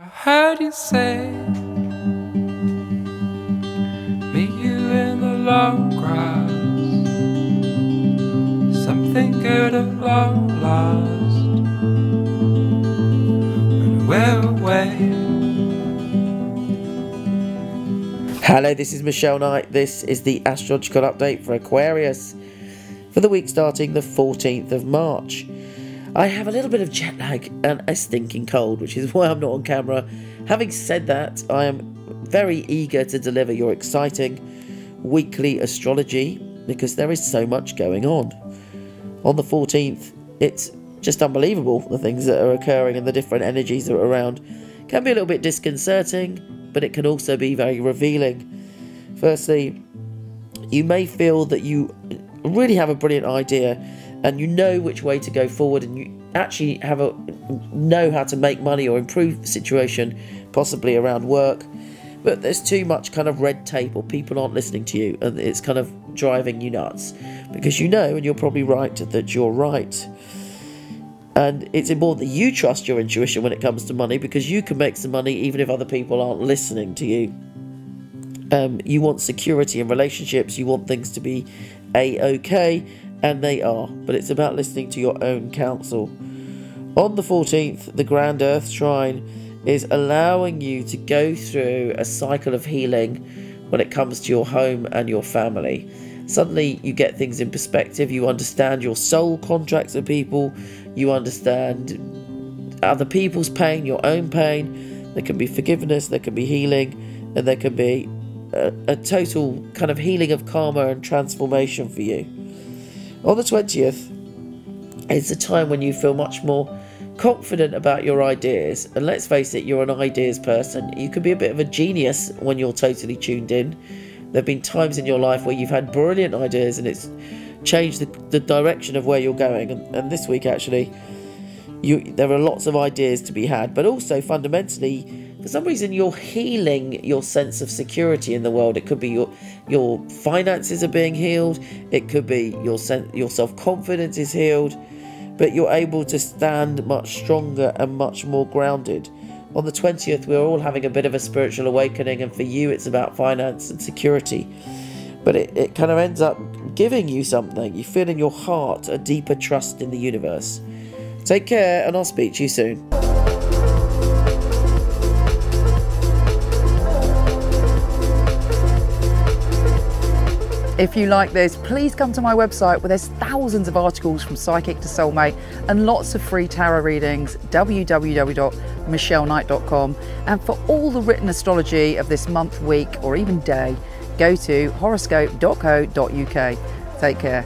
I heard you say, meet you in the long grass. Something good at long last. When we're away. Hello, this is Michele Knight. This is the astrological update for Aquarius for the week starting the 14th of March. I have a little bit of jet lag and a stinking cold, which is why I'm not on camera. Having said that, I am very eager to deliver your exciting weekly astrology because there is so much going on. On the 14th, it's just unbelievable the things that are occurring and the different energies that are around. Can be a little bit disconcerting, but it can also be very revealing. Firstly, you may feel that you really have a brilliant idea and you know which way to go forward and you actually have a know how to make money or improve the situation possibly around work. But there's too much kind of red tape or people aren't listening to you and it's kind of driving you nuts. Because you know and you're probably right that you're right. And it's important that you trust your intuition when it comes to money because you can make some money even if other people aren't listening to you. Um, you want security in relationships you want things to be a-okay and they are, but it's about listening to your own counsel. On the 14th, the Grand Earth Trine is allowing you to go through a cycle of healing when it comes to your home and your family. Suddenly, you get things in perspective, you understand your soul contracts with people, you understand other people's pain, your own pain. There can be forgiveness, there can be healing, and there can be a, a total kind of healing of karma and transformation for you. On the 20th, it's a time when you feel much more confident about your ideas. And let's face it, you're an ideas person. You can be a bit of a genius when you're totally tuned in. There have been times in your life where you've had brilliant ideas and it's changed the, the direction of where you're going. And, and this week, actually, you there are lots of ideas to be had, but also fundamentally, for some reason you're healing your sense of security in the world. It could be your your finances are being healed. It could be your sen- your self-confidence is healed. But you're able to stand much stronger and much more grounded. On the 20th we're all having a bit of a spiritual awakening and for you it's about finance and security. But it, it kind of ends up giving you something. You feel in your heart a deeper trust in the universe. Take care and i'll speak to you soon If you like this, please come to my website where there's thousands of articles from psychic to soulmate and lots of free tarot readings, www.micheleknight.com. And for all the written astrology of this month, week, or even day, go to horoscope.co.uk. Take care.